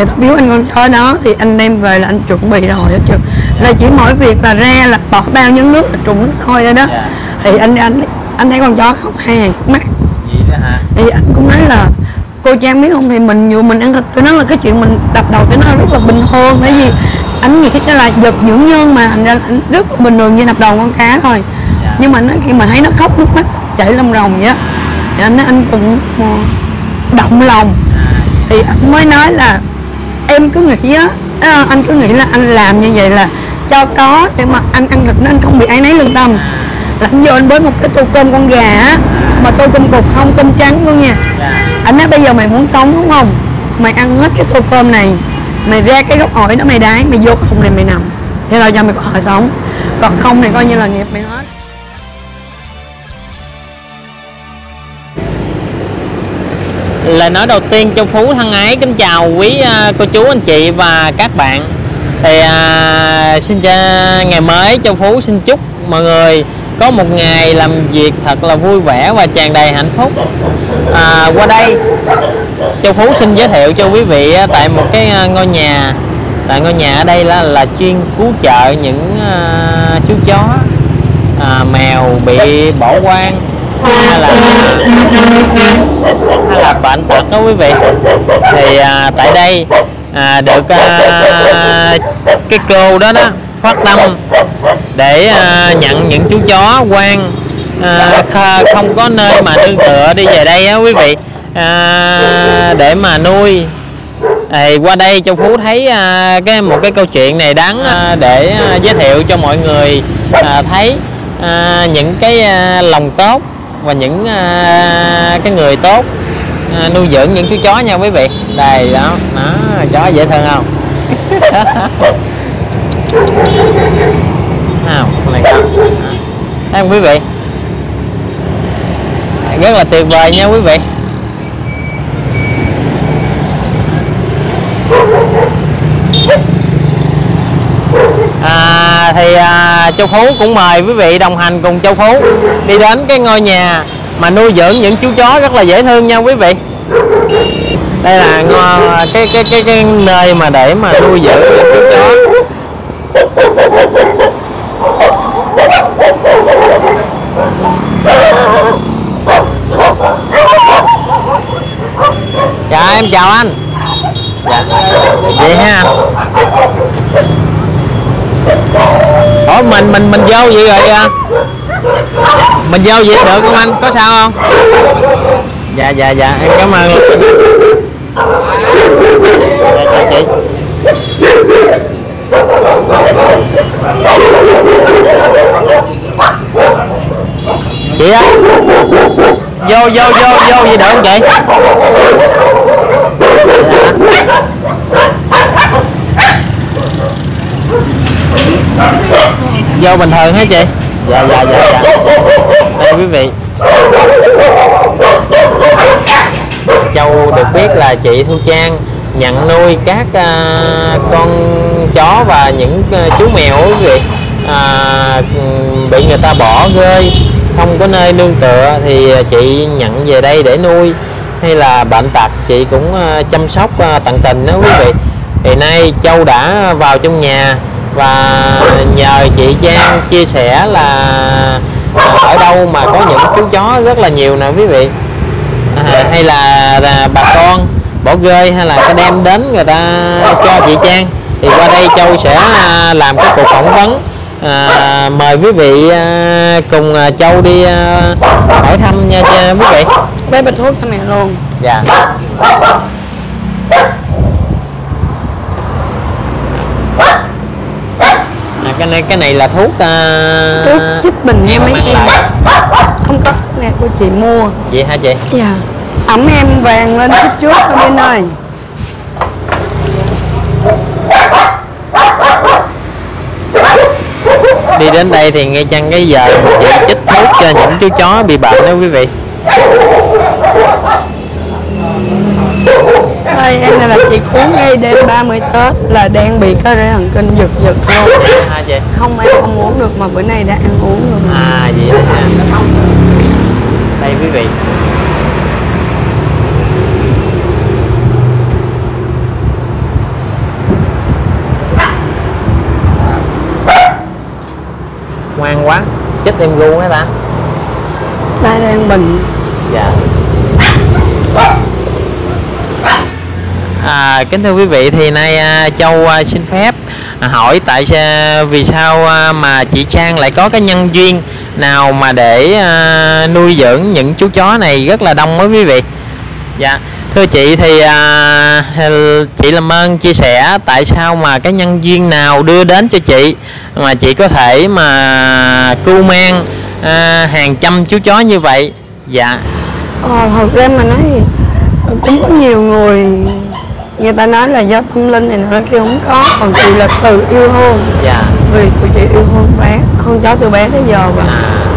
người ta biếu anh con chó đó thì anh đem về là anh chuẩn bị rồi hết trơn. Là chỉ mỗi việc là ra là bỏ bao nhiêu nước là trùng nước sôi ra đó. Dạ. thì anh anh anh thấy con chó khóc hàng đó hả? Thì anh cũng nói là cô Trang biết không thì mình dù mình ăn thịt. Tôi nói là cái chuyện mình đập đầu cái nó rất là bình thường tại vì anh nghĩ đó là vật dưỡng nhân mà thành ra anh rất bình thường như đập đầu con cá thôi. Dạ. nhưng mà nó khi mà thấy nó khóc nước mắt chảy lông rồng vậy á thì anh nói anh cũng ờ, động lòng. Thì anh mới nói là em cứ nghĩ á à, anh cứ nghĩ là anh làm như vậy là cho có để mà anh ăn thịt nó anh không bị ai nấy lương tâm. Là anh vô anh với một cái tô cơm con gà á mà tô cơm cục không cơm trắng luôn nha. Dạ. Anh nói bây giờ mày muốn sống đúng không? Mày ăn hết cái tô cơm này mày ra cái gốc ổi đó mày đái mày vô cái thùng này mày nằm. Thế là cho mày có thời sống còn không thì coi như là nghiệp mày hết lời nói đầu tiên châu phú thân ái. Kính chào quý à, cô chú anh chị và các bạn. Thì à, xin cho ngày mới châu phú xin chúc mọi người có một ngày làm việc thật là vui vẻ và tràn đầy hạnh phúc. À, qua đây châu phú xin giới thiệu cho quý vị à, tại một cái à, ngôi nhà. Tại ngôi nhà ở đây là là chuyên cứu trợ những à, chú chó à, mèo bị bỏ quang hay là hay là bệnh tật đó quý vị. Thì à, tại đây à, được à, cái cô đó đó phát tâm để à, nhận những chú chó quan à, không có nơi mà nương tựa đi về đây á quý vị. À, để mà nuôi. Thì qua đây châu phú thấy à, cái một cái câu chuyện này đáng à, để à, giới thiệu cho mọi người à, thấy à, những cái à, lòng tốt và những à, cái người tốt à, nuôi dưỡng những chú chó nha quý vị. Đây đó nó chó dễ thương không? Nào này không quý vị. Rất là tuyệt vời nha quý vị. À, thì à, Châu Phú cũng mời quý vị đồng hành cùng Châu Phú đi đến cái ngôi nhà mà nuôi dưỡng những chú chó rất là dễ thương nha quý vị. Đây là ngôi, cái cái cái cái nơi mà để mà nuôi dưỡng những chú chó. Dạ em chào anh. Dạ. Vậy ha. Ủa, mình mình mình vô vậy rồi à? Mình vô vậy được không anh? Có sao không? Dạ dạ dạ em cảm ơn Dạ chào chị Chị á Vô vô vô vô gì được không chị? Dạ vô bình thường hả chị? Dạ dạ dạ dạ. Đây quý vị. Châu được biết là chị Thu Trang nhận nuôi các à, con chó và những à, chú mèo quý vị. À, bị người ta bỏ rơi không có nơi nương tựa thì chị nhận về đây để nuôi. Hay là bệnh tật chị cũng à, chăm sóc tận tình đó quý vị. Thì nay Châu đã vào trong nhà và nhờ chị Giang chia sẻ là à, ở đâu mà có những chú chó rất là nhiều nè quý vị. À, hay là, là bà con bỏ rơi hay là cái đem đến người ta cho chị Trang thì qua đây Châu sẽ à, làm cái cuộc phỏng vấn. À, mời quý vị à, cùng à, Châu đi à, hỏi thăm nha nha quý vị. Bé bịch thuốc cho mẹ luôn. Dạ cái này cái này là thuốc à, thuốc chích bình em mấy mang em. không có nè của chị mua. Vậy hả chị? Dạ. Ẩm em vàng lên chút trước bên ơi. Đi đến đây thì ngay chăng cái giờ chị chích thuốc cho những chú chó bị bệnh đó quý vị Thôi em này là chị Phú ngay đêm 30 Tết là đang bị cái rễ thần kinh giật giật luôn à, Hả chị? Không em không uống được mà bữa nay đã ăn uống rồi À vậy hả chị? Đây quý vị Ngoan quá, chết em luôn hả ta? Đây đang bình Dạ À, kính thưa quý vị thì nay à, Châu à, xin phép à, hỏi tại sao vì sao à, mà chị Trang lại có cái nhân duyên nào mà để à, nuôi dưỡng những chú chó này rất là đông với quý vị. Dạ, thưa chị thì à, chị làm ơn chia sẻ tại sao mà cái nhân duyên nào đưa đến cho chị mà chị có thể mà cưu mang à, hàng trăm chú chó như vậy. Dạ. ờ, thật ra mà nói thì cũng có nhiều người người ta nói là do tâm linh này nó kia không có còn chị là từ yêu thương Dạ. vì tụi chị yêu thương bé hơn chó từ bé tới giờ và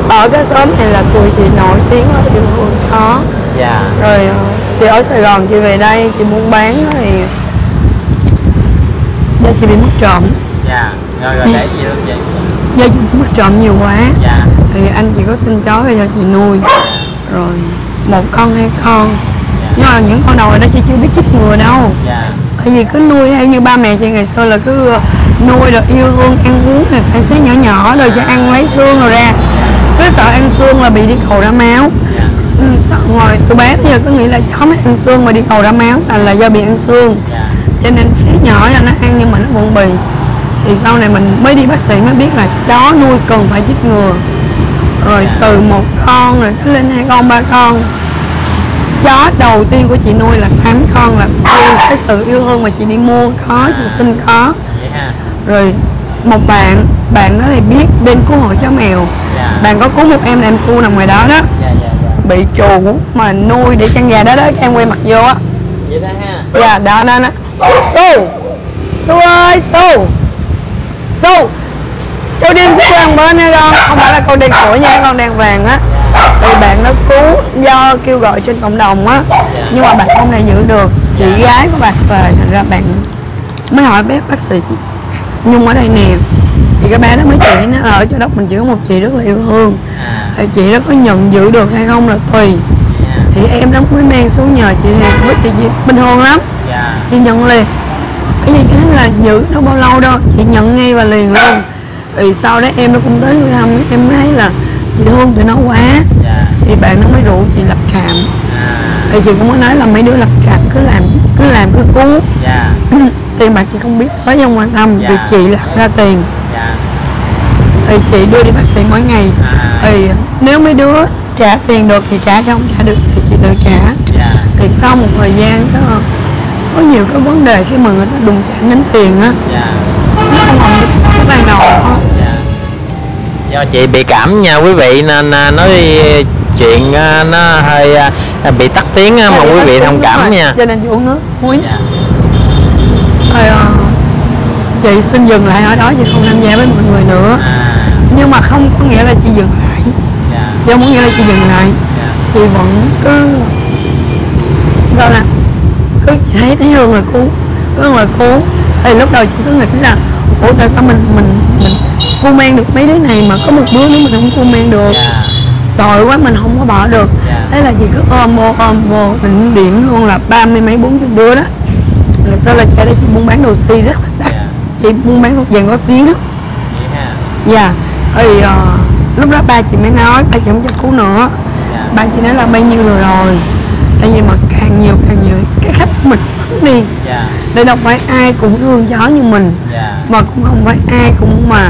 À, ở cái xóm này là tụi chị nổi tiếng là yêu thương chó dạ. rồi ờ, chị ở Sài Gòn chị về đây chị muốn bán thì do chị bị mất trộm Dạ. Rồi rồi để gì luôn vậy? do chị bị mất trộm nhiều quá Dạ. thì anh chị có xin chó về cho chị nuôi rồi một con hai con những con đầu đó chị chưa biết chích ngừa đâu. Dạ. tại vì cứ nuôi theo như ba mẹ chị ngày xưa là cứ nuôi rồi yêu thương ăn uống thì phải xé nhỏ nhỏ rồi cho ăn lấy xương rồi ra. Cứ sợ ăn xương là bị đi cầu ra máu. Dạ. ừ, ngồi từ bé tới giờ cứ nghĩ là chó mới ăn xương mà đi cầu ra máu là, là do bị ăn xương. Dạ. cho nên xé nhỏ cho nó ăn nhưng mà nó vẫn bì. Thì sau này mình mới đi bác sĩ mới biết là chó nuôi cần phải chích ngừa. Rồi từ một con rồi lên hai con ba con chó đầu tiên của chị nuôi là tám con là từ cái sự yêu thương mà chị đi mua có chị xin có. Ha. rồi một bạn bạn đó thì biết bên cứu hộ chó mèo. Dạ. bạn có cứu một em là em su nằm ngoài đó đó. Dạ dạ bị chủ mà nuôi để chăn gà đó đó em quay mặt vô á. Vậy đó ha. dạ đó đó đó. Su su ơi su su châu điên sẽ qua bên nha con không phải là con đen sủa nha con đen vàng á. Thì bạn nó cứu do kêu gọi trên cộng đồng á. Nhưng mà bạn không này giữ được. Chị gái của bạn về thành ra bạn mới hỏi bé bác sĩ. Nhung ở đây nè. Thì cái bé đó mới chỉ nó ở chỗ đó mình chỉ có một chị rất là yêu thương. À. thì chị đó có nhận giữ được hay không là tùy. Thì em đó mới mang xuống nhờ chị thì với chị, chị bình thường lắm. Chị nhận liền. Cái gì cái là giữ đâu bao lâu đâu. Chị nhận ngay và liền luôn thì sau đó em nó cũng tới thăm em mới thấy là chị thương tụi nó quá Dạ. thì bạn nó mới rủ chị lập trạm À. thì chị cũng có nói là mấy đứa lập trạm cứ làm cứ làm cứ cứu Dạ. tiền bạc chị không biết tới không quan tâm vì Dạ. chị lập ra tiền Dạ. thì chị đưa đi bác sĩ mỗi ngày À. thì nếu mấy đứa trả tiền được thì trả không trả được thì chị tự trả Dạ. thì sau một thời gian đó có nhiều cái vấn đề khi mà người ta đụng chạm đến tiền á Dạ. nó không được cái ban đầu. Dạ. Do chị bị cảm nha quý vị nên à, nói chuyện à, nó hơi à, bị tắt tiếng á, mong quý vị thông cảm nha. cho nên chị uống nước muối Dạ. rồi ờ, chị xin dừng lại ở đó chị không tham gia với mọi người nữa À. nhưng mà không có nghĩa là chị dừng lại Dạ. không có nghĩa là chị dừng lại Dạ. chị vẫn cứ gọi là cứ chị thấy thấy hương là cứu hương là cứu thì lúc đầu chị cứ nghĩ là ủa tại sao mình mình mình cô mang được mấy đứa này mà có một đứa nữa mình không cô mang được Dạ. tội quá mình không có bỏ được Dạ. thế là chị cứ ôm vô ôm vô mình điểm luôn là ba mươi mấy bốn chục đứa đó rồi sau là chị đây chị buôn bán đồ xi rất là đắt Dạ. chị buôn bán đồ vàng có tiếng ha. dạ thì ờ, lúc đó ba chị mới nói ba chị không cho cứu nữa Dạ. ba chị nói là bao nhiêu rồi rồi tại vì mà càng nhiều càng nhiều cái khách mình đi Dạ. Để đâu phải ai cũng thương chó như mình Dạ. mà cũng không phải ai cũng mà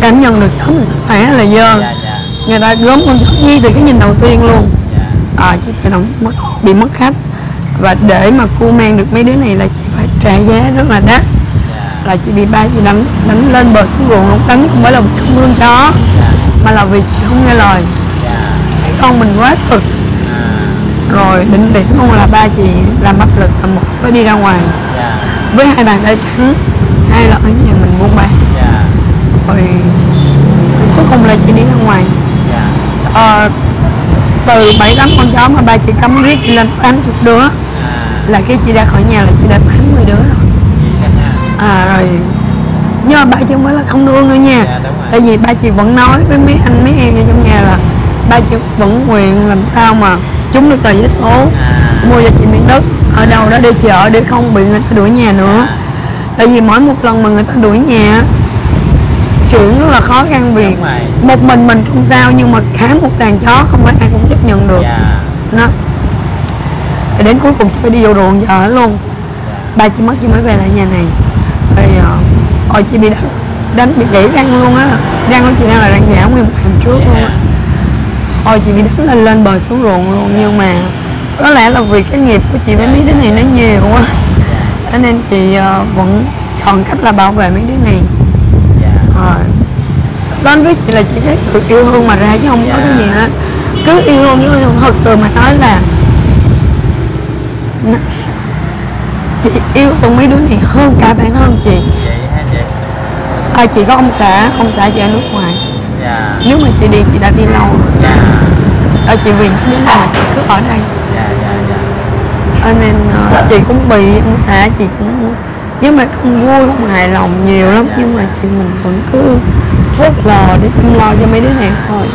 cảm nhận được chó mình sạch sẽ là dơ Dạ. Dạ. người ta gớm con chó nhi từ cái nhìn đầu tiên luôn Dạ. à, chị tự động mất bị mất khách và để mà cô mang được mấy đứa này là chị phải trả giá rất là đắt Dạ. là chị bị ba chị đánh đánh lên bờ xuống ruộng lúc đánh không phải là không thương chó Dạ. mà là vì chị không nghe lời cái con mình quá cực. Rồi định điểm luôn là ba chị làm áp lực là một chị phải đi ra ngoài Dạ. với hai bàn tay trắng hai là ở nhà mình buôn bán Dạ. rồi cuối cùng là chị đi ra ngoài Dạ. Ờ, từ bảy tám con chó mà ba chị cấm riết chị lên tám chục đứa À. là cái chị ra khỏi nhà là chị đã tám mươi đứa rồi à rồi nhưng mà ba chị không phải là không thương nữa nha rồi. tại vì ba chị vẫn nói với mấy anh mấy em ở trong nhà là ba chị vẫn nguyện làm sao mà trúng được tờ vé số. À. mua cho chị miếng đất. Ở đâu đó để chị ở để không bị người ta đuổi nhà nữa. À. tại vì mỗi một lần mà người ta đuổi nhà chuyển rất là khó khăn vì một mình mình không sao nhưng mà cả một đàn chó không phải ai cũng chấp nhận được. Dạ. Đó. Thì đến cuối cùng chị phải đi vô ruộng giờ luôn. Ba chị mất chị mới về lại nhà này. Rồi ờ, ôi chị bị đánh đánh bị gãy răng luôn á. Răng của chị đang là răng giả nguyên một hàm trước luôn á ôi chị bị đánh lên lên bờ xuống ruộng luôn nhưng mà có lẽ là vì cái nghiệp của chị với mấy đứa này nó nhiều quá. Cho nên chị ờ, vẫn chọn cách là bảo vệ mấy đứa này. Dạ. Rồi đến với chị là chị thấy tự yêu thương mà ra chứ không có cái gì hết. Cứ yêu thương chứ thật sự mà nói là chị yêu thương mấy đứa này hơn cả bản thân chị? À, chị có ông xã ông xã chị ở nước ngoài. Dạ. Nếu mà chị đi chị đã đi lâu rồi. Dạ à, chị vì cái đứa này mà chị cứ ở đây. Dạ dạ dạ. Cho nên ờ, chị cũng bị ông xã chị cũng nếu mà không vui không hài lòng nhiều lắm nhưng mà chị mình vẫn cứ phớt lờ để chăm lo cho mấy đứa này thôi.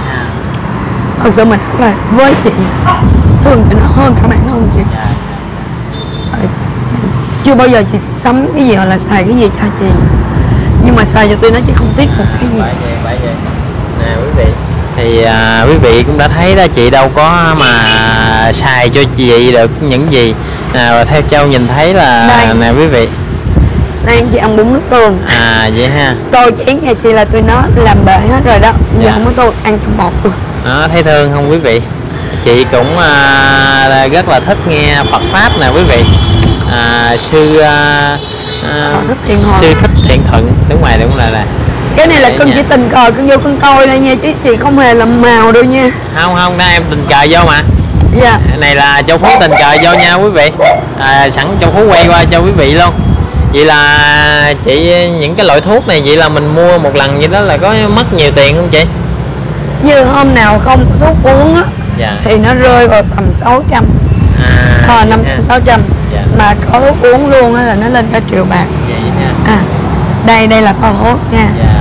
Thật sự mình là với chị. Thương tụi nó hơn cả bản thân chị. Dạ Ờ, chưa bao giờ chị sắm cái gì hoặc là xài cái gì cho chị. Nhưng mà xài cho tôi nó chị không tiếc một cái gì. Vậy vậy nè quý vị thì à, quý vị cũng đã thấy đó chị đâu có mà xài cho chị được những gì. À, và theo châu nhìn thấy là Đây. nè quý vị. Sáng chị ăn bún nước tương. À vậy ha. Tô chén nhà chị là tụi nó làm bể hết rồi đó. Giờ Dạ. không có tô ăn trong bột được đó thấy thương không quý vị? Chị cũng à, rất là thích nghe Phật pháp nè quý vị. À, sư à, à, thích thiện sư thích thiện thuận. Đúng rồi đúng là là cái này là Đấy cưng nha. chỉ tình cờ cưng vô cưng coi thôi nha chứ chị không hề làm màu đâu nha. Không không đó em tình cờ vô mà. Dạ. Này là châu phú tình cờ vô nha quý vị. À, sẵn châu phú quay qua cho quý vị luôn. Vậy là chị những cái loại thuốc này vậy là mình mua một lần vậy đó là có mất nhiều tiền không chị? Như hôm nào không có thuốc uống á dạ. thì nó rơi vào tầm 600 à à, năm sáu trăm. Dạ. mà có thuốc uống luôn á là nó lên cả triệu bạc. Vậy à đây đây là to thuốc nha. Dạ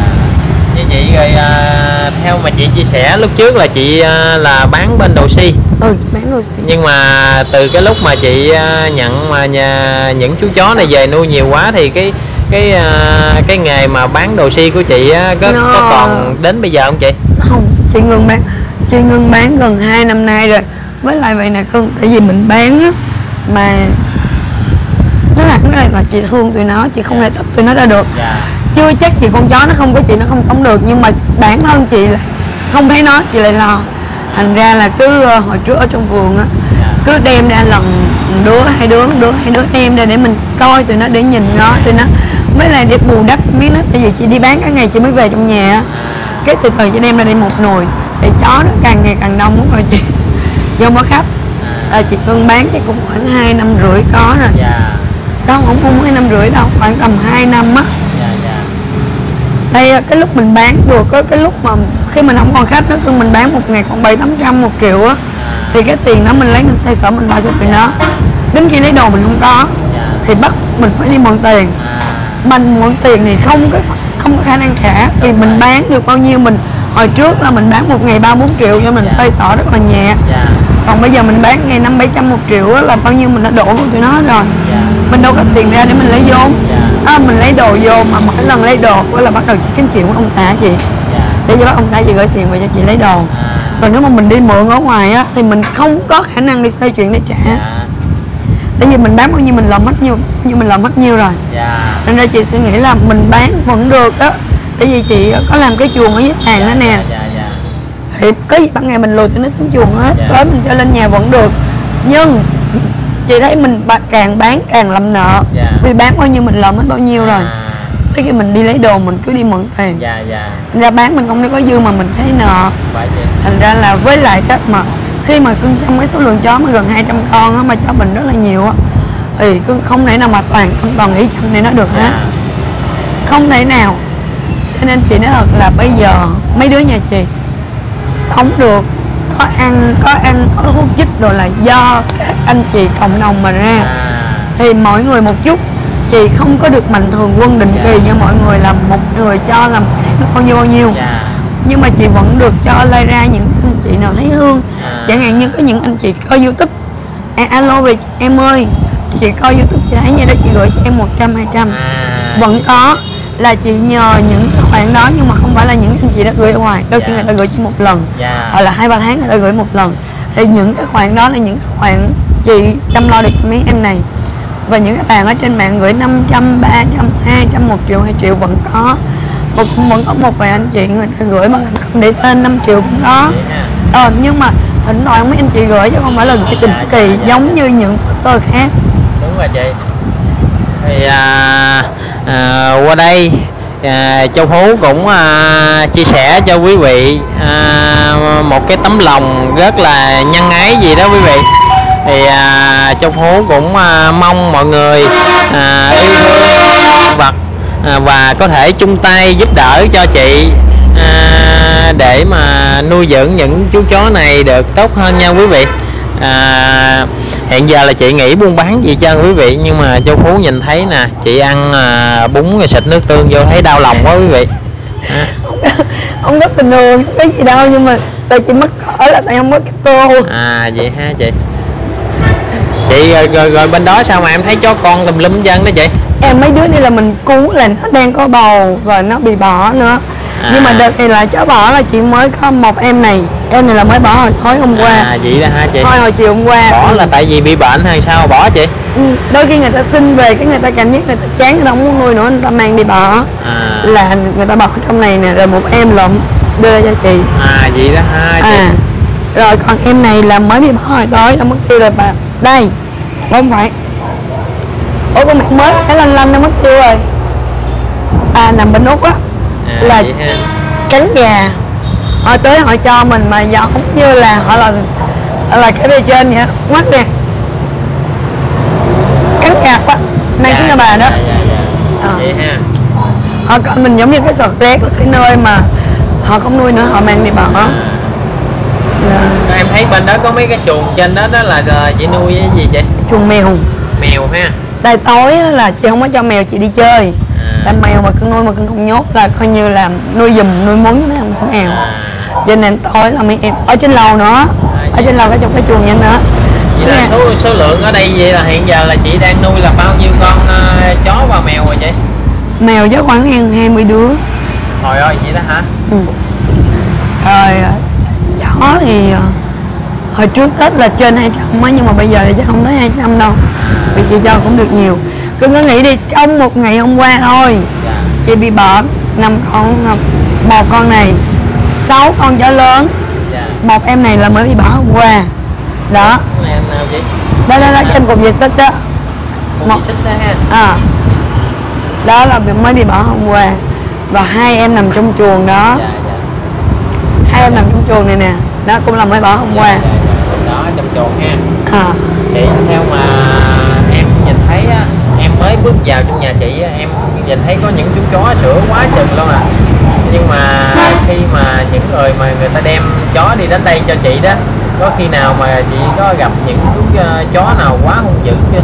vậy chị rồi à, theo mà chị chia sẻ lúc trước là chị à, là bán bên đồ si. Ừ bán đồ xỉ nhưng mà từ cái lúc mà chị à, nhận mà nhà, những chú chó này về nuôi nhiều quá thì cái cái à, cái nghề mà bán đồ si của chị á, có, Nó- có còn đến bây giờ không chị? Không chị ngừng bán chị ngừng bán gần 2 năm nay rồi. Với lại vậy nè cưng tại vì mình bán á mà nó hẳn ra là chị thương tụi nó chị không thể tách tụi nó ra được. Dạ chưa chắc chị con chó nó không có chị nó không sống được. Nhưng mà bản thân chị là không thấy nó chị lại lo. Thành ra là cứ ờ, hồi trước ở trong vườn á cứ đem ra lần đứa hai đứa đứa hai đứa đem ra để mình coi tụi nó để nhìn ngó tụi nó. Với lại để bù đắp cho miếng nó tại vì chị đi bán cả ngày chị mới về trong nhà á. Cái từ từ chị đem ra đây một nồi thì chó nó càng ngày càng đông rồi chị. Do có khách à, chị cưng bán chắc cũng khoảng hai năm rưỡi có rồi. Dạ. Đâu không không hai năm rưỡi đâu khoảng tầm 2 năm á đây cái lúc mình bán được á cái lúc mà khi mình không còn khách nữa cưng mình bán một ngày khoảng bảy tám trăm một triệu á thì cái tiền đó mình lấy mình xoay sở mình lo cho tụi nó. Đến khi lấy đồ mình không có thì bắt mình phải đi mượn tiền. Mình mượn tiền thì không có không có khả năng trả vì mình bán được bao nhiêu mình hồi trước là mình bán một ngày ba bốn triệu cho mình Dạ. xoay sở rất là nhẹ. Dạ còn bây giờ mình bán ngày năm bảy trăm một triệu á, là bao nhiêu mình đã đổ vào tụi nó rồi. Dạ. Mình đâu có tiền ra để mình lấy vốn. Dạ. à, mình lấy đồ vô mà mỗi lần lấy đồ là bắt đầu chị kiếm chuyện với ông xã chị. Dạ. Để cho bắt ông xã chị gửi tiền về cho chị lấy đồ. À. Còn nếu mà mình đi mượn ở ngoài á thì mình không có khả năng đi xoay chuyện để trả. Tại vì mình bán bao nhiêu mình làm hết nhiêu nhưng mình làm hết nhiêu rồi. Nên ra chị sẽ nghĩ là mình bán vẫn được á. Tại vì chị có làm cái chuồng ở dưới sàn đó nè thì có gì ban ngày mình lùi cho nó xuống chuồng hết. Dạ. tối mình cho lên nhà vẫn được. Nhưng chị thấy mình càng bán càng làm nợ. Dạ. vì bán bao nhiêu mình làm hết bao nhiêu rồi. À. Tới khi mình đi lấy đồ mình cứ đi mượn tiền. Dạ dạ. Ra bán mình không có dư mà mình thấy nợ. Thành ra là với lại á mà khi mà cưng chăm cái số lượng chó mà gần 200 con á mà chó bệnh rất là nhiều á thì cưng không thể nào mà toàn không toàn ý chăm này nó được hết. Dạ không thể nào. Cho nên chị nói thật là bây giờ mấy đứa nhà chị sống được. Có ăn có ăn có thuốc chích rồi là do các anh chị cộng đồng mà ra. À. Thì mỗi người một chút. Chị không có được mạnh thường quân định kỳ như mọi người là một người cho làm bao nhiêu bao nhiêu. Dạ. Nhưng mà chị vẫn được cho lay ra những anh chị nào thấy thương. À. chẳng hạn như có những anh chị coi youtube. À, alo về em ơi. Chị coi youtube chị thấy như đó chị gửi cho em 100 200 à. Vẫn có là chị nhờ những cái khoản đó nhưng mà không phải là những anh chị đã gửi ở ngoài. Đôi khi Dạ. người ta gửi chỉ một lần. Dạ. hoặc là hai ba tháng người ta gửi một lần. Thì những cái khoản đó là những cái khoản chị chăm lo được cho mấy em này. Và những cái bạn ở trên mạng gửi 500, 300, 200, 1 triệu, 2 triệu vẫn có. Cũng vẫn có một vài anh chị người ta gửi mà không để tên 5 triệu cũng có. Ha ờ, nhưng mà thỉnh thoảng mấy anh chị gửi chứ không phải là gửi định Dạ, kỳ dạ, dạ. giống như những photo khác. Đúng rồi chị thì à, à, qua đây à, châu phú cũng à, chia sẻ cho quý vị à, một cái tấm lòng rất là nhân ái gì đó quý vị. Thì à, châu phú cũng à, mong mọi người à, yêu thương vật à, và có thể chung tay giúp đỡ cho chị à, để mà nuôi dưỡng những chú chó này được tốt hơn nha quý vị. À, hiện giờ là chị nghĩ buôn bán gì cho quý vị nhưng mà châu phú nhìn thấy nè chị ăn à, bún rồi xịt nước tương vô thấy đau lòng quá quý vị. À, không có tình thường có gì đâu nhưng mà tôi chỉ mắc cỡ là tại không có cái tô. À vậy ha chị? Chị rồi, rồi, rồi bên đó sao mà em thấy chó con tùm lum dân đó chị? Em mấy đứa này là mình cứu là nó đang có bầu và nó bị bỏ nữa À. nhưng mà đợt này là cháu bỏ là chị mới có một em này. Em này là mới bỏ hồi tối hôm qua. À vậy đó ha chị? Thôi hồi chiều hôm qua. Bỏ là tại vì bị bệnh hay sao? Bỏ chị? Ừ, đôi khi người ta xin về cái người ta cảm giác người ta chán người ta không muốn nuôi nữa người ta mang đi bỏ. À, là người ta bỏ trong này nè rồi một em lộn đưa ra cho chị. À vậy đó ha chị. À. Rồi còn em này là mới bị bỏ hồi tối nó mất tiêu rồi bà. Đây không phải. Ủa con mẹ mới cái lanh lanh nó mất tiêu rồi. À nằm bên úc á à, là- cánh gà. Họ tới họ cho mình mà giống như là họ là là cái bề trên vậy mắt nè. Cánh gà quá. Mang xuống cho bà đó. dạ, dạ, dạ. Ờ. vậy ha. Họ coi mình giống như cái sọt là cái nơi mà họ không nuôi nữa họ mang đi bỏ. Dạ. Rồi em thấy bên đó có mấy cái chuồng trên đó đó là, là chị nuôi cái gì chị? Chuồng mèo. Mèo ha. Tại tối là chị không có cho mèo chị đi chơi à, tại mèo mà cưng nuôi mà cưng không nhốt là coi như là nuôi giùm nuôi mướn với mấy con mèo à, cho nên tối là mấy em ở trên lầu nữa ở trên lầu có trong cái chuồng vậy nữa. Vậy là Nè, số số lượng ở đây vậy là hiện giờ là chị đang nuôi là bao nhiêu con ờ, chó và mèo rồi chị? Mèo chứ khoảng hơn 20 đứa. Trời ơi vậy đó hả? Ừ. rồi ờ, chó thì ờ, hồi trước Tết là trên 200 á nhưng mà bây giờ thì chắc không tới 200 đâu. Vì chị cho cũng được nhiều cứ có nghĩ đi trong một ngày hôm qua thôi. Dạ. Chị bị bỏ năm con một con này sáu con chó lớn. Dạ. Một em này là mới bị bỏ hôm qua. Đó. Em nào chị đó đó, đó cái em cục vệ xích đó. Một xích đó ha. À đó là mới bị bỏ hôm qua. Và hai em nằm trong chuồng đó. Dạ dạ. Hai em nằm trong chuồng này nè. Đó cũng là mới bỏ hôm qua. dạ, dạ, dạ. đó trong chuồng ha. À chị theo mà em nhìn thấy á, em mới bước vào trong nhà chị em nhìn thấy có những chú chó sữa quá chừng luôn à. Nhưng mà khi mà những người mà người ta đem chó đi đến đây cho chị đó có khi nào mà chị có gặp những chú ờ, chó nào quá hung dữ chưa?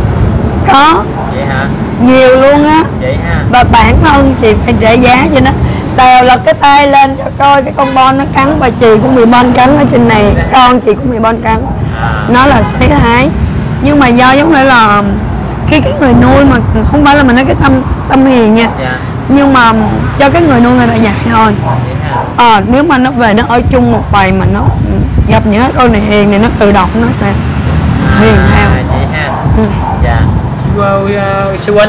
Có. Vậy hả? Nhiều luôn á. Vậy ha. Và bản thân chị phải trả giá cho nó Tèo lật cái tay lên cho coi cái con bon nó cắn và chị cũng bị bon cắn ở trên này con chị cũng bị bon cắn. À, nó là xoáy thái nhưng mà do giống như là khi cái người nuôi mà không phải là mình nói cái tâm tâm hiền nha. Dạ. Nhưng mà cho cái người nuôi người ta dạy thôi. Ha ờ nếu mà nó về nó ở chung một bầy mà nó gặp những cái con này hiền thì nó tự động nó sẽ hiền theo. à, vậy ha. Ừ. dạ. Sư, uh,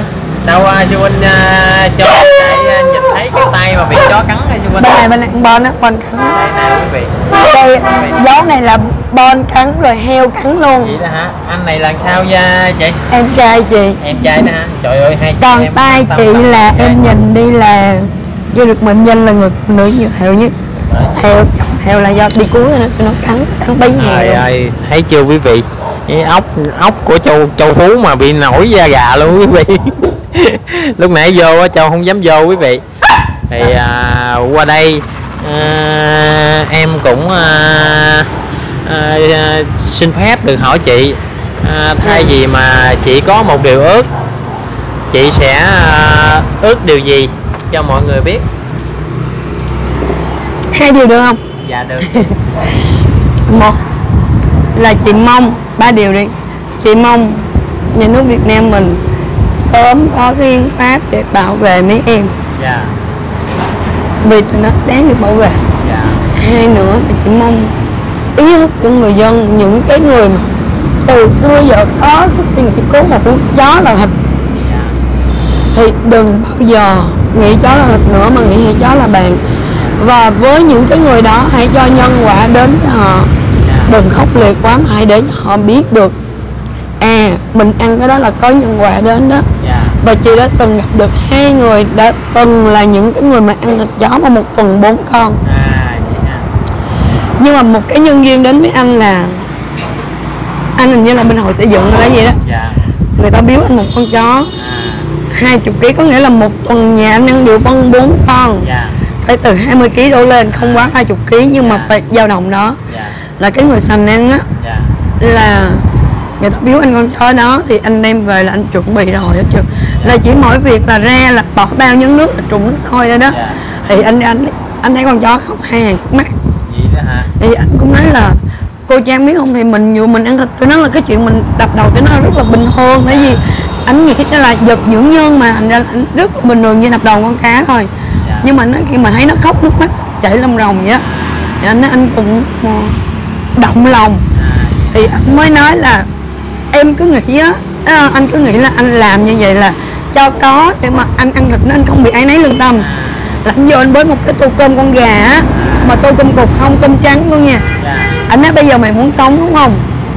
đâu uh, sư huynh uh, cho để uh, nhìn thấy cái tay mà bị chó cắn hay sư huynh bên này bên bon nó bon cắn đây nè quý vị? Đây dấu này là bon cắn rồi heo cắn luôn. Vậy đó hả? Anh này là sao ra chị? Em trai chị. Em trai đó hả? Trời ơi hai còn em tay tâm chị tâm là trai. em nhìn đi là chưa được mệnh danh là người phụ nữ nhiều heo nhất. Heo chồng heo là do đi cuối nó nó cắn cắn bấy trời heo ơi thấy chưa quý vị? Cái ốc ốc của châu châu phú mà bị nổi da gà luôn quý vị lúc nãy vô á châu không dám vô quý vị. Thì à, qua đây à, em cũng à, à, à, xin phép được hỏi chị à, thay vì mà chị có một điều ước chị sẽ à, ước điều gì cho mọi người biết? Hai điều được không? Dạ được. Một là chị mong ba điều đi. Chị mong nhà nước Việt Nam mình sớm có cái hiến pháp để bảo vệ mấy em. Dạ. Vì tụi nó đáng được bảo vệ. Dạ. Hai nữa là chị mong ý thức của người dân những cái người mà từ xưa giờ có cái suy nghĩ cố một con chó là thịt. Dạ. Thì đừng bao giờ nghĩ chó là thịt nữa mà nghĩ chó là bạn và với những cái người đó hãy cho nhân quả đến cho họ. Đừng khốc liệt quá mà hãy để cho họ biết được à mình ăn cái đó là có nhân quả đến đó. Dạ. Và chị đã từng gặp được hai người đã từng là những cái người mà ăn thịt chó mà một tuần bốn con. À ha nhưng mà một cái nhân duyên đến với anh là anh hình như là bên hội xây dựng hay là gì đó. Dạ. Người ta biếu anh một con chó. À. Hai chục ký có nghĩa là một tuần nhà anh ăn được con bốn con. Dạ. Phải từ 20 kg đổ lên không quá 20 kg nhưng mà Dạ. phải dao động đó. Dạ. Là cái người sành ăn á dạ. là người ta biếu anh con chó đó thì anh đem về là anh chuẩn bị rồi hết chưa là chỉ mỗi việc là ra là bỏ bao nhấn nước là trùng nước sôi ra đó. Dạ. Thì anh anh anh thấy con chó khóc hàng mắt vậy đó hả? Thì anh cũng nói là cô Trang biết không thì mình dù mình ăn thịt tôi nói là cái chuyện mình đập đầu cho nó rất là bình thường. Tại vì anh nghĩ đó là vật dưỡng nhân mà thành ra anh rất bình thường như đập đầu con cá thôi. Dạ. Nhưng mà nó khi mà thấy nó khóc nước mắt chảy lông rồng vậy á thì anh nói anh cũng ờ, động lòng. À thì anh mới nói là em cứ nghĩ á à, anh cứ nghĩ là anh làm như vậy là cho có để mà anh ăn thịt nó anh không bị ai nấy lương tâm. Là anh vô anh bới một cái tô cơm con gà á mà tô cơm cục không cơm trắng luôn nha. Dạ. Anh nói bây giờ mày muốn sống đúng không?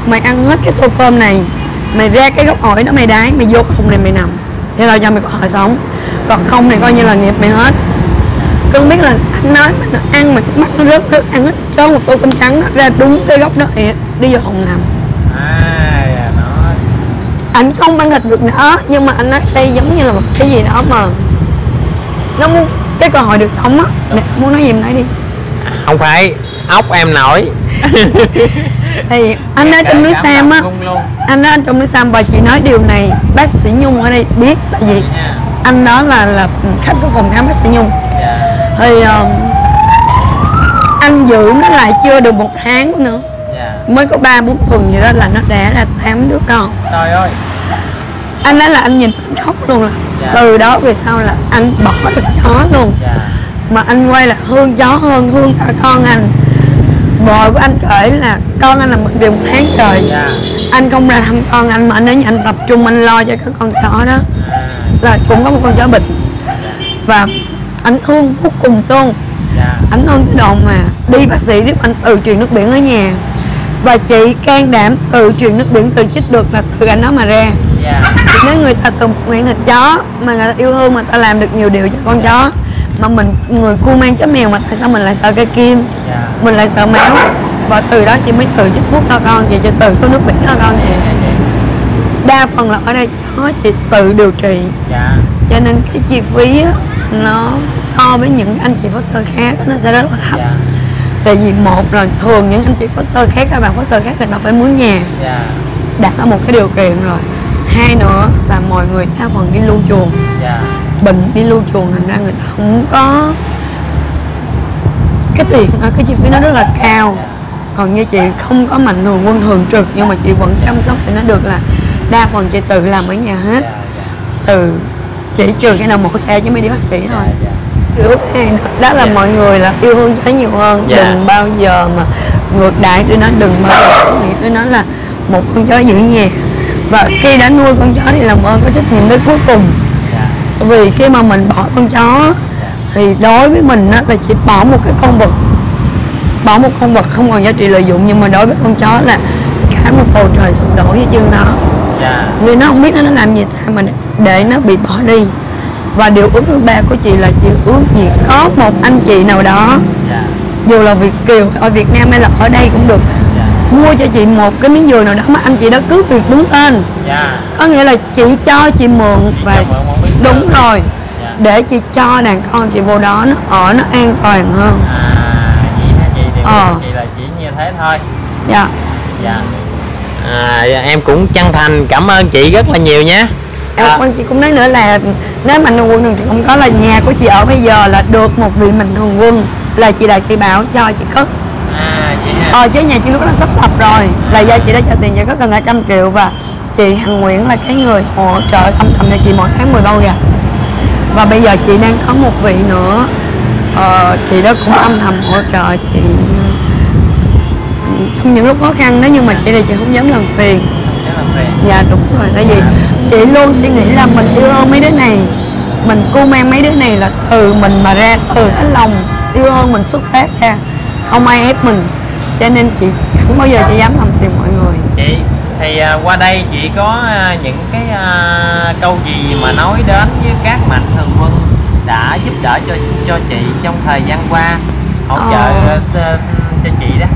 Mày ăn hết cái tô cơm này mày ra cái gốc ổi đó mày đái mày vô cái thùng này mày nằm. Thế là cho mày có hồi sống còn không thì coi như là nghiệp mày hết. Cưng biết là anh nói mà nó ăn mà mắt nó rớt rớt ăn hết cho một tô cơm trắng nó ra đúng cái gốc đó thì đi vô thùng nằm. À anh không ăn thịt được nữa nhưng mà anh nói đây giống như là một cái gì đó mà nó muốn cái cơ hội được sống á. Nè, muốn nói gì em nói đi. Không phải ốc em nổi. Thì anh nói trong núi Sam á. Anh nói anh trong núi Sam và chị nói điều này bác sĩ Nhung ở đây biết tại vì ha. anh đó là là khách của phòng khám bác sĩ Nhung. Dạ. Thì um, anh giữ nó lại chưa được một tháng nữa. dạ mới có ba bốn tuần gì đó là nó đẻ ra tám đứa con. Trời ơi. Anh nói là anh nhìn anh khóc luôn là Dạ. từ đó về sau là anh bỏ được chó luôn. Dạ. Mà anh quay là thương chó hơn thương cả con anh. Vợ của anh kể là con anh là một tháng trời. Dạ. Anh không ra thăm con anh mà anh ở nhà anh tập trung anh lo cho cái con chó đó. À là cũng có một con chó bệnh và anh thương vô cùng luôn. Dạ. Anh thương cái đoạn mà đi bác sĩ giúp anh tự truyền nước biển ở nhà và chị can đảm tự truyền nước biển tự chích được là từ anh đó mà ra. Dạ. Nếu người ta từ một miệng thịt chó mà người ta yêu thương mà ta làm được nhiều điều cho con chó mà mình người cu mang chó mèo mà tại sao mình lại sợ cây kim? Dạ. Mình lại sợ máu và từ đó chị mới tự chích thuốc cho con chị cho tự có nước biển cho con chị đa phần là ở đây chó chị tự điều trị. Dạ. Cho nên cái chi phí á, nó so với những anh chị foster khác nó sẽ rất là thấp. Dạ tại vì một là thường những anh chị foster khác các bạn foster khác người ta phải muốn nhà. Dạ. Đặt ở một cái điều kiện rồi. Hai nữa là mọi người đa phần đi lưu chuồng. Dạ. Bệnh đi lưu chuồng thành ra người ta không có cái tiền à, cái chi phí nó rất là cao. Còn như chị không có mạnh thường quân thường trực nhưng mà chị vẫn chăm sóc thì nó được là đa phần chị tự làm ở nhà hết. Dạ dạ. Từ chỉ trừ cái nào mổ xe chứ mới đi bác sĩ thôi dạ Điều này đó là mọi người là yêu thương chó nhiều hơn. Dạ. đừng bao giờ mà ngược đại tôi nói đừng bao giờ nghĩ tôi nói là một con chó giữ nhà và khi đã nuôi con chó thì làm ơn có trách nhiệm tới cuối cùng. Dạ. Vì khi mà mình bỏ con chó thì đối với mình á, là chỉ bỏ một cái con vật. Bỏ một con vật không còn giá trị lợi dụng nhưng mà đối với con chó là cả một bầu trời sụp đổ với chân nó dạ. Vì nó không biết nó làm gì sao mà để nó bị bỏ đi và điều ước thứ ba của chị là chị ước gì có một anh chị nào đó. Dạ. Dù là Việt kiều ở Việt Nam hay là ở đây cũng được. Dạ. Mua cho chị một cái miếng giường nào đó mà anh chị đã cướp việc đúng tên. Dạ. Có nghĩa là chị cho chị mượn và cho mượn đúng giường. rồi. Dạ. để chị cho đàn con chị vô đó nó ở nó an toàn hơn. À vậy hả chị? Thì Ờ. chị là chỉ như thế thôi. Dạ. Dạ. À, em cũng chân thành cảm ơn chị rất là nhiều nhé À. con chị cũng nói nữa là nếu mạnh thường quân thường chị không có là nhà của chị ở bây giờ là được một vị mạnh thường quân là chị đạt chị bảo cho chị cất. À vậy ha ờ chứ nhà chị lúc đó sắp lập rồi là do chị đã cho tiền cho cất gần 200 triệu và chị Hằng Nguyễn là cái người hỗ trợ âm thầm cho chị mỗi tháng 10 bao gà. Và bây giờ chị đang có một vị nữa ờ, chị đó cũng âm thầm hỗ trợ chị. Trong những lúc khó khăn đó nhưng mà chị thì chị không dám làm phiền. Dạ đúng rồi tại vì chị luôn suy nghĩ là mình yêu hơn mấy đứa này. Mình cu mang mấy đứa này là từ mình mà ra từ cái lòng yêu hơn mình xuất phát ra. Không ai ép mình. Cho nên chị chẳng bao giờ chị dám làm phiền mọi người. Chị thì à, qua đây chị có à, những cái à, câu gì mà nói đến với các mạnh thường quân đã giúp đỡ cho cho chị trong thời gian qua? Hỗ trợ ờ, cho chị đó.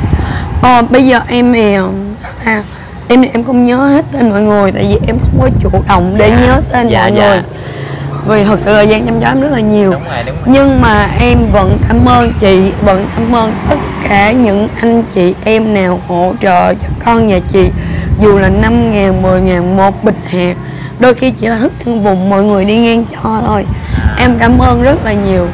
Ờ, bây giờ em thì sao ta? Em em không nhớ hết tên mọi người tại vì em không có chủ động để nhớ tên Dạ, mọi dạ. người. Vì thật sự thời gian chăm chó em rất là nhiều. Đúng rồi đúng rồi. Nhưng mà em vẫn cảm ơn chị vẫn cảm ơn tất cả những anh chị em nào hỗ trợ cho con nhà chị. Dù là 5 ngàn, 10 ngàn một bịch hạt đôi khi chỉ là thức ăn vùng mọi người đi ngang cho thôi. Em cảm ơn rất là nhiều.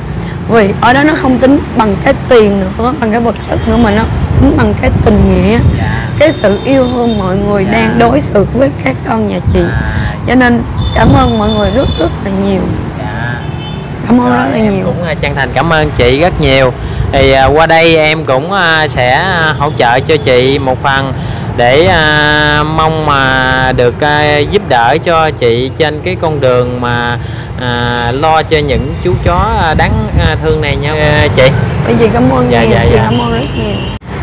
Vì ở đó nó không tính bằng cái tiền nữa bằng cái vật chất nữa mà nó tính bằng cái tình nghĩa. dạ cái sự yêu thương mọi người đang đối xử với các con nhà chị. À, cho nên cảm ơn mọi người rất rất là nhiều. Dạ. Cảm ơn rất là em nhiều. cũng à, chân thành cảm ơn chị rất nhiều. Thì à, qua đây em cũng à, sẽ hỗ trợ cho chị một phần để mong mà được giúp đỡ cho chị trên cái con đường mà lo cho những chú chó đáng thương này nha chị. Bởi vì cảm ơn Dạ, nhiều, dạ, chị dạ. cảm ơn rất nhiều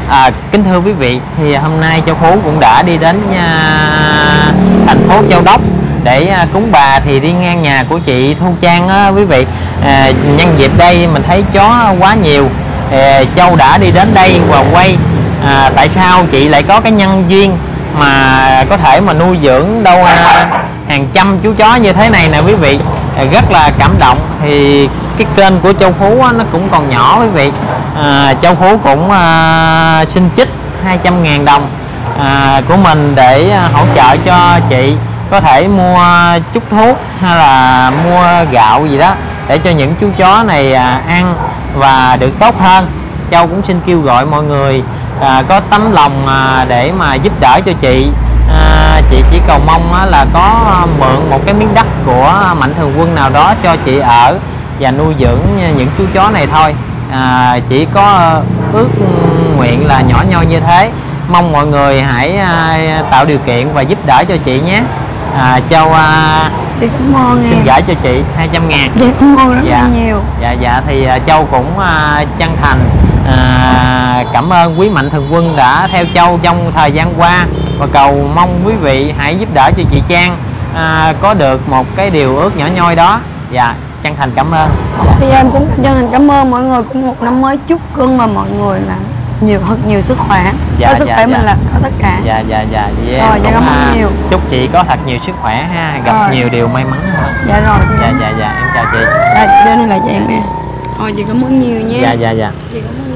À, kính thưa quý vị, thì hôm nay Châu Phú cũng đã đi đến à, thành phố Châu Đốc để à, cúng bà thì đi ngang nhà của chị Thu Trang á quý vị. À, nhân dịp đây mình thấy chó quá nhiều. À, Châu đã đi đến đây và quay. À, tại sao chị lại có cái nhân duyên mà có thể mà nuôi dưỡng đâu à, hàng trăm chú chó như thế này nè quý vị Ờ, rất là cảm động. Thì cái kênh của Châu Phú nó cũng còn nhỏ quý vị. À, Châu Phú cũng à, xin chích 200 ngàn đồng à, của mình để hỗ trợ cho chị có thể mua chút thuốc hay là mua gạo gì đó để cho những chú chó này à, ăn và được tốt hơn. Châu cũng xin kêu gọi mọi người à, có tấm lòng à, để mà giúp đỡ cho chị. À, chị chỉ cầu mong á, là có mượn một cái miếng đất của mạnh thường quân nào đó cho chị ở và nuôi dưỡng những chú chó này thôi. À, chỉ có ước nguyện là nhỏ nhoi như thế. Mong mọi người hãy à, tạo điều kiện và giúp đỡ cho chị nhé. À, Châu à, xin gửi cho chị 200 ngàn. Chị cảm ơn rất Dạ. nhiều. Dạ dạ thì à, châu cũng à, chân thành. À, cảm ơn quý mạnh thường quân đã theo châu trong thời gian qua. Và cầu mong quý vị hãy giúp đỡ cho chị trang à, có được một cái điều ước nhỏ nhoi đó. Dạ chân thành cảm ơn. Thì em cũng chân thành cảm ơn mọi người cũng một năm mới chúc cưng mà mọi người là nhiều thật nhiều sức khỏe. Dạ, có sức dạ, khỏe dạ. mình là có tất cả. Dạ dạ dạ vậy Rồi, em dạ, cũng, cảm ơn à, nhiều. chúc chị có thật nhiều sức khỏe ha. Gặp Rồi. nhiều điều may mắn hơn dạ rồi chị dạ dạ dạ. Em chào chị. Dạ, đưa này là cho em nè thôi chị cảm ơn nhiều nha. Dạ dạ dạ. Chị cảm ơn